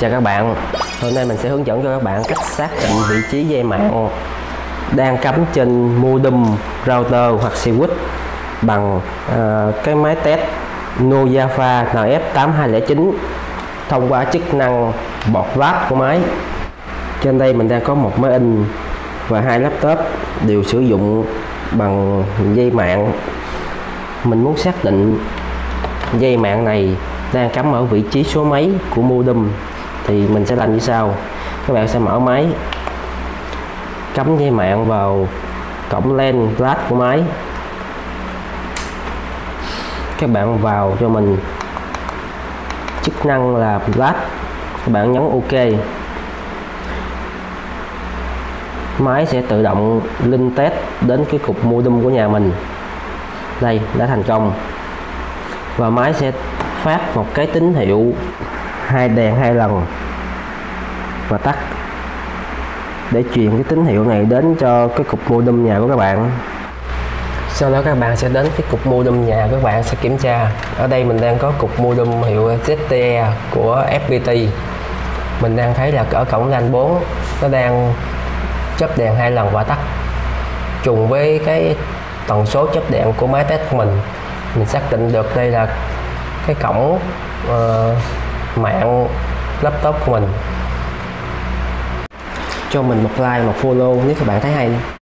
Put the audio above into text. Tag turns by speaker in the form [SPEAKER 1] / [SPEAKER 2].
[SPEAKER 1] Chào các bạn. Hôm nay mình sẽ hướng dẫn cho các bạn cách xác định vị trí dây mạng đang cắm trên modem router hoặc switch bằng uh, cái máy test Nojafa NF8209 thông qua chức năng bọt vát của máy. Trên đây mình đang có một máy in và hai laptop đều sử dụng bằng dây mạng. Mình muốn xác định dây mạng này đang cắm ở vị trí số mấy của modem thì mình sẽ làm như sau. Các bạn sẽ mở máy, cắm dây mạng vào cổng len flash của máy. Các bạn vào cho mình chức năng là flash các bạn nhấn ok. Máy sẽ tự động link test đến cái cục modem của nhà mình. Đây, đã thành công. Và máy sẽ phát một cái tín hiệu hai đèn hai lần và tắt để truyền cái tín hiệu này đến cho cái cục modem nhà của các bạn. Sau đó các bạn sẽ đến cái cục modem nhà các bạn sẽ kiểm tra. Ở đây mình đang có cục modem hiệu ZTE của FPT mình đang thấy là ở cổng LAN 4 nó đang chấp đèn hai lần và tắt. Trùng với cái tần số chấp đèn của máy test của mình mình xác định được đây là cái cổng uh, mạng laptop của mình. Cho mình một like, một follow, nếu các bạn thấy hay.